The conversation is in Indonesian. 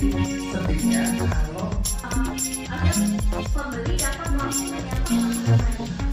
Sebenarnya kalau eh, agar pembeli dapat mampu menyampaikan